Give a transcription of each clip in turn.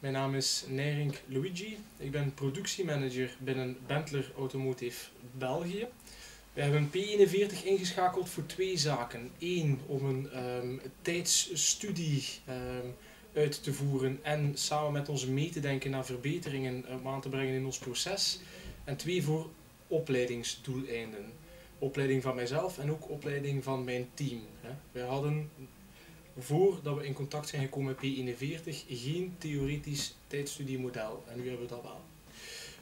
Mijn naam is Nering Luigi. Ik ben productiemanager binnen Bentler Automotive België. We hebben P41 ingeschakeld voor twee zaken. Eén, om een ehm, tijdsstudie ehm, uit te voeren en samen met ons mee te denken naar verbeteringen um, aan te brengen in ons proces. En twee, voor opleidingsdoeleinden. Opleiding van mijzelf en ook opleiding van mijn team. Wij hadden voordat we in contact zijn gekomen met P41 geen theoretisch tijdstudiemodel. En nu hebben we dat wel.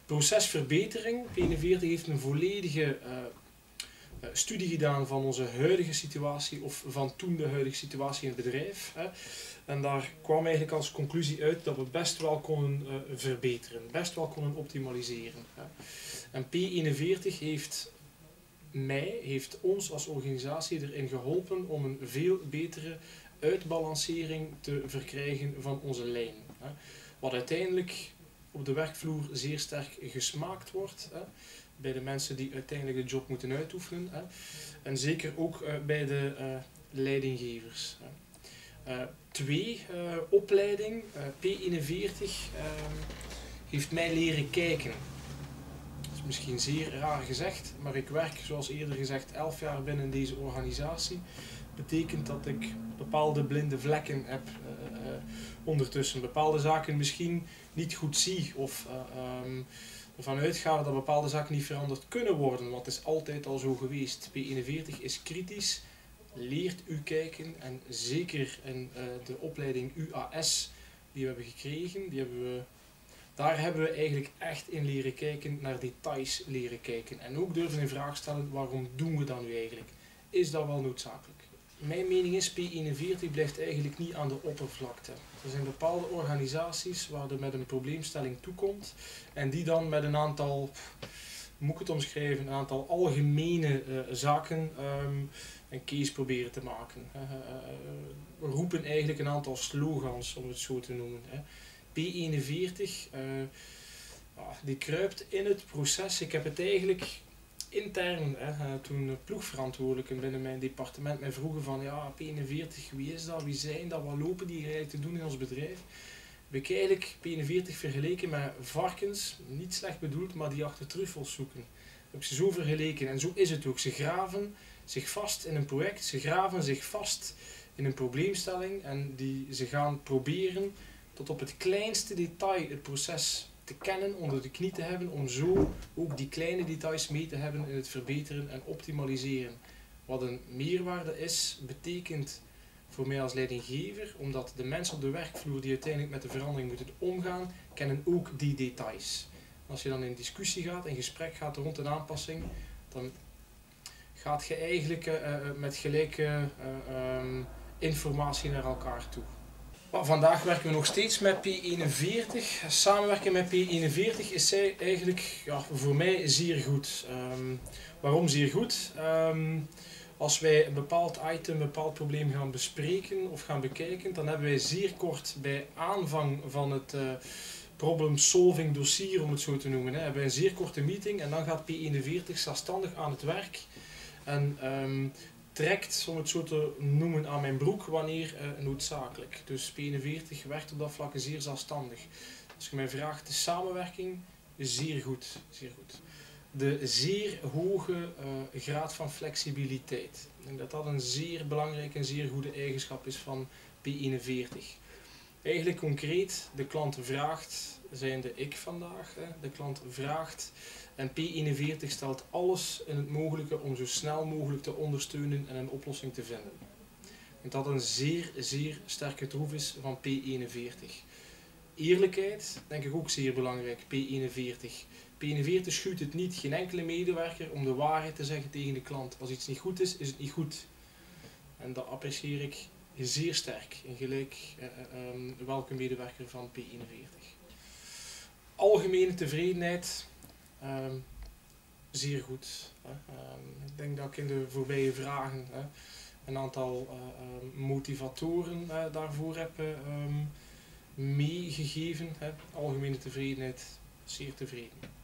Procesverbetering. P41 heeft een volledige uh, studie gedaan van onze huidige situatie of van toen de huidige situatie in het bedrijf. Hè. En daar kwam eigenlijk als conclusie uit dat we best wel konden uh, verbeteren, best wel konden optimaliseren. Hè. En P41 heeft mij, heeft ons als organisatie erin geholpen om een veel betere uitbalancering te verkrijgen van onze lijn. Wat uiteindelijk op de werkvloer zeer sterk gesmaakt wordt bij de mensen die uiteindelijk de job moeten uitoefenen. En zeker ook uh, bij de uh, leidinggevers. Uh, twee, opleiding, P41, heeft mij leren kijken. Misschien zeer raar gezegd, maar ik werk zoals eerder gezegd 11 jaar binnen deze organisatie betekent dat ik bepaalde blinde vlekken heb uh, uh, ondertussen. Bepaalde zaken misschien niet goed zie of um, ervan uitga dat bepaalde zaken niet veranderd kunnen worden, want het is altijd al zo geweest. P41 is kritisch, leert u kijken en zeker in de opleiding UAS die we hebben gekregen, die hebben we, daar hebben we eigenlijk echt in leren kijken, naar details leren kijken. En ook durven in vraag stellen, waarom doen we dat nu eigenlijk? Is dat wel noodzakelijk? Mijn mening is, P41 blijft eigenlijk niet aan de oppervlakte. Er zijn bepaalde organisaties waar er met een probleemstelling toekomt en die dan met een aantal, moet ik het omschrijven, een aantal algemene uh, zaken um, een case proberen te maken. Uh, roepen eigenlijk een aantal slogans, om het zo te noemen. Hè. P41, die kruipt in het proces. Ik heb het eigenlijk intern, hè, toen ploegverantwoordelijken binnen mijn departement mij vroegen van ja, P41, wie is dat, wie zijn dat, wat lopen die eigenlijk te doen in ons bedrijf? Heb ik eigenlijk P41 vergeleken met varkens, niet slecht bedoeld, maar die achter truffels zoeken. Heb ik ze zo vergeleken en zo is het ook. Ze graven zich vast in een project, ze graven zich vast in een probleemstelling en die, ze gaan proberen tot op het kleinste detail het proces te kennen, onder de knie te hebben, om zo ook die kleine details mee te hebben in het verbeteren en optimaliseren. Wat een meerwaarde is, betekent voor mij als leidinggever, omdat de mensen op de werkvloer die uiteindelijk met de verandering moeten omgaan, kennen ook die details. Als je dan in discussie gaat, in gesprek gaat rond een aanpassing, dan gaat je eigenlijk uh, met gelijke uh, um, informatie naar elkaar toe. Vandaag werken we nog steeds met P41. Samenwerken met P41 is eigenlijk ja, voor mij zeer goed. Um, waarom zeer goed? Um, als wij een bepaald item, een bepaald probleem gaan bespreken of gaan bekijken, dan hebben wij zeer kort bij aanvang van het uh, problem solving dossier, om het zo te noemen, hè, hebben wij een zeer korte meeting en dan gaat P41 zelfstandig aan het werk. En um, trekt, om het zo te noemen, aan mijn broek wanneer uh, noodzakelijk. Dus P41 werkt op dat vlak zeer zelfstandig. Als je mij vraagt, de samenwerking, zeer goed. Zeer goed. De zeer hoge uh, graad van flexibiliteit. Ik denk dat dat een zeer belangrijke en zeer goede eigenschap is van P41. Eigenlijk concreet, de klant vraagt, zijnde ik vandaag, hè, de klant vraagt en P41 stelt alles in het mogelijke om zo snel mogelijk te ondersteunen en een oplossing te vinden. En dat een zeer, zeer sterke troef is van P41. Eerlijkheid, denk ik ook zeer belangrijk, P41. P41 schuwt het niet, geen enkele medewerker, om de waarheid te zeggen tegen de klant. Als iets niet goed is, is het niet goed. En dat apprecieer ik zeer sterk in gelijk uh, um, welke medewerker van P41. Algemene tevredenheid, um, zeer goed. Um, ik denk dat ik in de voorbije vragen hè, een aantal uh, motivatoren uh, daarvoor heb meegegeven. Hè. Algemene tevredenheid, zeer tevreden.